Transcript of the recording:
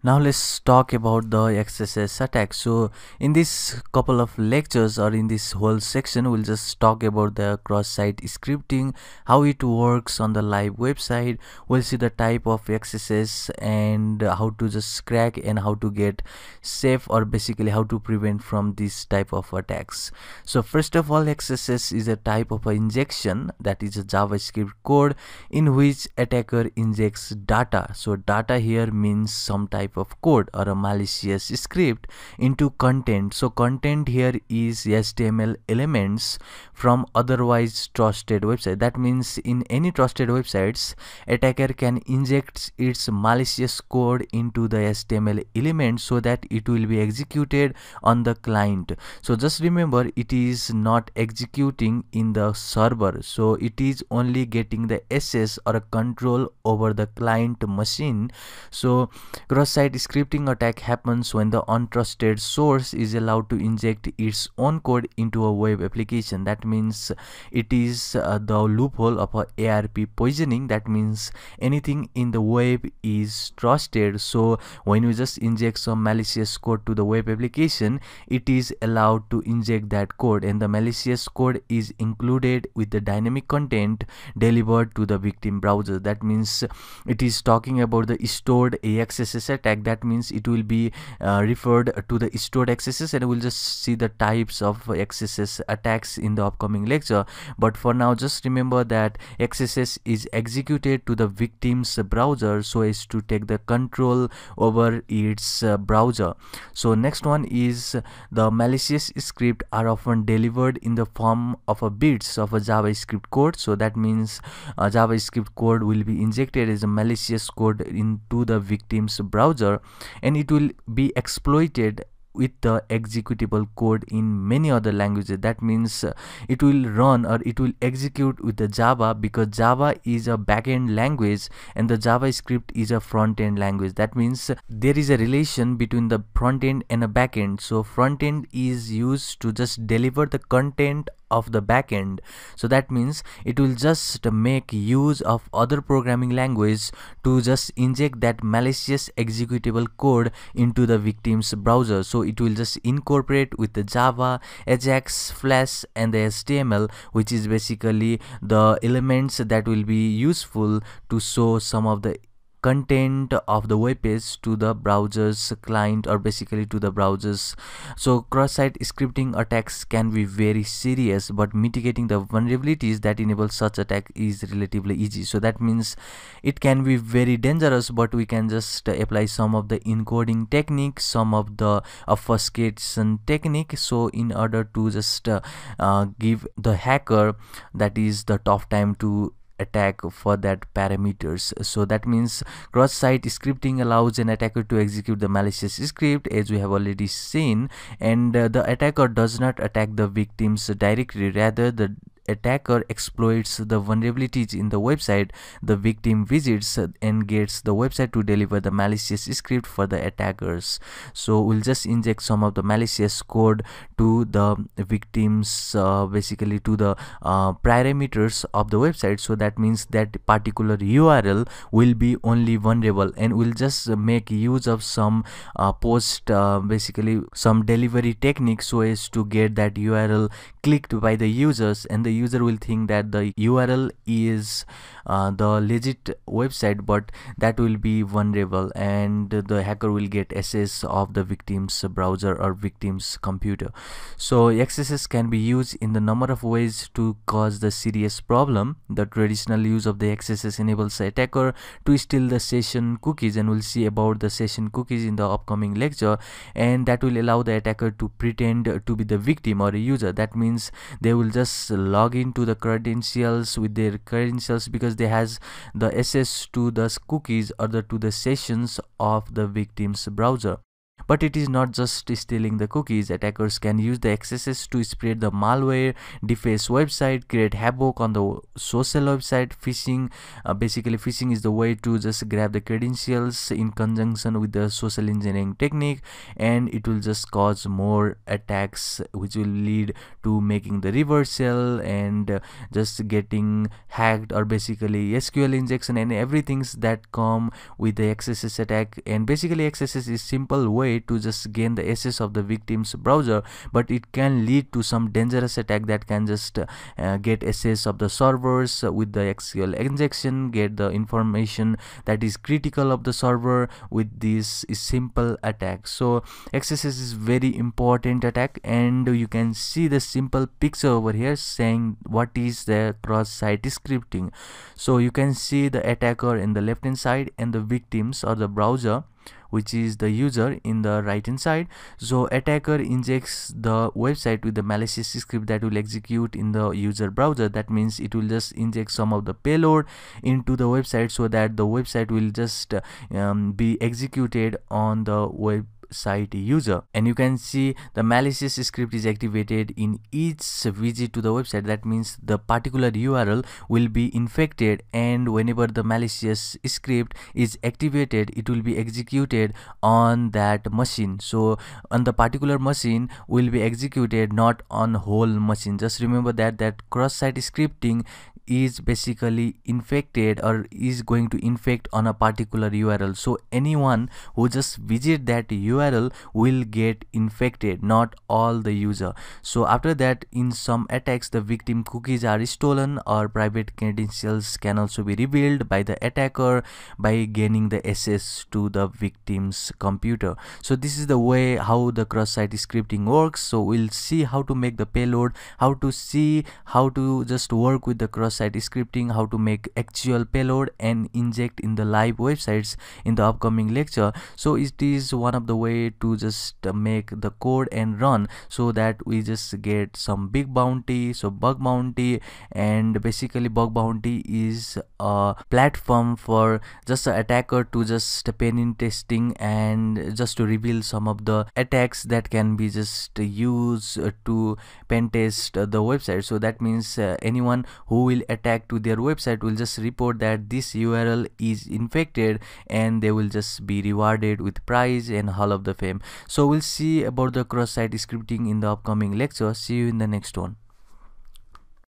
now let's talk about the XSS attack. So in this couple of lectures or in this whole section, we'll just talk about the cross-site scripting, how it works on the live website. We'll see the type of XSS and how to just crack and how to get safe or basically how to prevent from this type of attacks. So first of all, XSS is a type of injection that is a JavaScript code in which attacker injects data. So data here means some type type of code or a malicious script into content. So content here is html elements from otherwise trusted website. That means in any trusted websites attacker can inject its malicious code into the html element so that it will be executed on the client. So just remember it is not executing in the server. So it is only getting the access or a control over the client machine. So cross site scripting attack happens when the untrusted source is allowed to inject its own code into a web application. That means it is uh, the loophole of a ARP poisoning. That means anything in the web is trusted. So when you just inject some malicious code to the web application it is allowed to inject that code. And the malicious code is included with the dynamic content delivered to the victim browser. That means it is talking about the stored AXSS attack that means it will be uh, referred to the stored XSS and we'll just see the types of XSS attacks in the upcoming lecture. But for now just remember that XSS is executed to the victim's browser so as to take the control over its uh, browser. So next one is the malicious script are often delivered in the form of a bits of a javascript code. So that means uh, javascript code will be injected as a malicious code into the victim's browser and it will be exploited with the executable code in many other languages. That means uh, it will run or it will execute with the java because java is a backend language and the javascript is a front-end language. That means uh, there is a relation between the front end and a backend. So front end is used to just deliver the content of the backend so that means it will just make use of other programming language to just inject that malicious executable code into the victim's browser. So it will just incorporate with the java ajax flash and the html which is basically the elements that will be useful to show some of the content of the web page to the browser's client or basically to the browsers. So cross-site scripting attacks can be very serious but mitigating the vulnerabilities that enable such attack is relatively easy. So that means it can be very dangerous but we can just apply some of the encoding techniques some of the obfuscation technique. So in order to just uh, uh, give the hacker that is the tough time to attack for that parameters. So that means cross-site scripting allows an attacker to execute the malicious script as we have already seen and uh, the attacker does not attack the victims directly. Rather the attacker exploits the vulnerabilities in the website the victim visits and gets the website to deliver the malicious script for the attackers. So we'll just inject some of the malicious code to the victims uh, basically to the uh, parameters of the website. So that means that particular url will be only vulnerable and we'll just make use of some uh, post uh, basically some delivery technique so as to get that url clicked by the users and the user will think that the url is uh, the legit website but that will be vulnerable and the hacker will get access of the victim's browser or victim's computer. So xss can be used in the number of ways to cause the serious problem. The traditional use of the xss enables the attacker to steal the session cookies and we'll see about the session cookies in the upcoming lecture and that will allow the attacker to pretend to be the victim or a user. That means they will just log into the credentials with their credentials because they has the access to the cookies or the to the sessions of the victim's browser but it is not just stealing the cookies. Attackers can use the XSS to spread the malware deface website create havoc on the social website. Phishing uh, basically phishing is the way to just grab the credentials in conjunction with the social engineering technique and it will just cause more attacks which will lead to making the reversal and uh, just getting hacked or basically sql injection and everything that come with the xss attack. And basically xss is simple way to just gain the access of the victim's browser but it can lead to some dangerous attack that can just uh, get access of the servers with the sql injection get the information that is critical of the server with this simple attack. So xss is very important attack and you can see the simple picture over here saying what is the cross-site scripting. So you can see the attacker in the left hand side and the victims or the browser which is the user in the right hand side. So attacker injects the website with the malicious script that will execute in the user browser. That means it will just inject some of the payload into the website so that the website will just um, be executed on the web site user. And you can see the malicious script is activated in each visit to the website. That means the particular url will be infected and whenever the malicious script is activated it will be executed on that machine. So on the particular machine will be executed not on whole machine. Just remember that that cross-site scripting is basically infected or is going to infect on a particular url so anyone who just visit that url will get infected not all the user. So after that in some attacks the victim cookies are stolen or private credentials can also be revealed by the attacker by gaining the access to the victim's computer. So this is the way how the cross-site scripting works. So we'll see how to make the payload how to see how to just work with the cross site scripting how to make actual payload and inject in the live websites in the upcoming lecture. So it is one of the way to just make the code and run so that we just get some big bounty so bug bounty and basically bug bounty is a platform for just an attacker to just pen in testing and just to reveal some of the attacks that can be just used to pen test the website. So that means uh, anyone who will attack to their website will just report that this url is infected and they will just be rewarded with prize and hall of the fame. So we'll see about the cross-site scripting in the upcoming lecture. See you in the next one